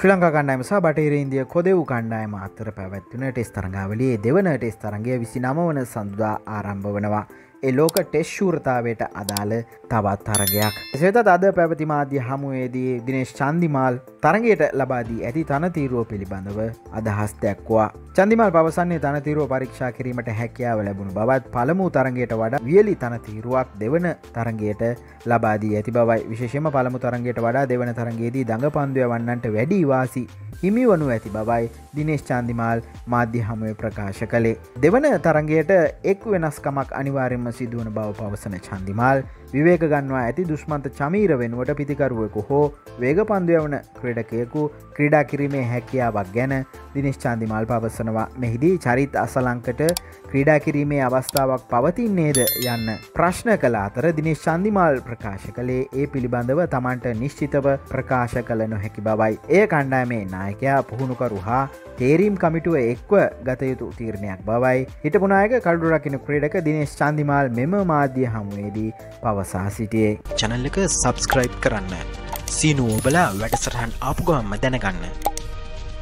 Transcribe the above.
ශ්‍රී ලංකා කණ්ඩායම සහ බටහිර ඉන්දිය කොදෙව් කණ්ඩායම අතර පැවැත්වන ටෙස් තරඟාවලියේ දෙවන ටෙස් තරගේ විසි නම වන සඳුදා ආරම්භ වනවා එලෝක ටෙස්්ෂූරතාවයට අදාළ තවත් තරගයක්. එසේත අද පැවති මාධ්‍ය හමුවේදී දිනේශ් චන්දිමාල් තරගයට ලබාදී ඇති තනතීරුව පිළිබඳව අදහස් දැක්වා. චන්දිමල් පවසන්නේ තනතීරුව පරීක්ෂා කිරීමට හැකියාව ලැබුණු බවත් පළමු තරගයට වඩා වියලි තනතීරුවක් දෙවන තරගයට ලබාදී ඇති බවයි විශේෂම පළමු තරගයට වඩා දෙවන තරගේදී දඟ පන්දුව වන්නන්ට වැඩි වාසි හිමි වනු ඇති බවයි දිනේශ් චන්දිමාල් මාධ්‍ය හමුවේ ප්‍රකාශ කළේ. දෙවන තරගයට එක් වෙනස්කමක් අනිවාර්යම සිදුවන බව පවසන චන්දිමාල් විවේක ගන්නවා ඇති දුෂ්මන්ත චමීර වෙනුවට පිතිකරුවෙකු හෝ වේග පන්දයවන ක්‍රඩකයකු ක්‍රඩා කිරීමේ හැකියාවක් ගැන දිනිශ් චන්දිමල් පවසනවා මෙහිදී චරිත් අසලංකට ක්‍රීඩා කිරීමේ අවස්ථාවක් පවතින්නේද යන්න ප්‍රශ්න කළ අතර දිනිශ් චන්දිමල් ප්‍රකාශ කළේ ඒ පිළිබඳව තමන්ට නිශ්චිතව ප්‍රකාශ කළ නොහැකි බවයි. ඒ කණ්ඩාමේ නායකයා පුහුණුකරු හා තේරීම් කමිටුව එක්ව ගතයුතු තීරණයක් බවයි. හිටපුනායක කඩුරකින ක්‍රඩක දිනේශ් චන්දිමල් මෙම මාධ්‍ය හමුවේදී පවසා සිටියේ. චැනල් එක සබස්ක්‍රයිබ් කරන්න. සීනුවෝබලා වැඩසටහන් ආපුගම්ම දැනගන්න.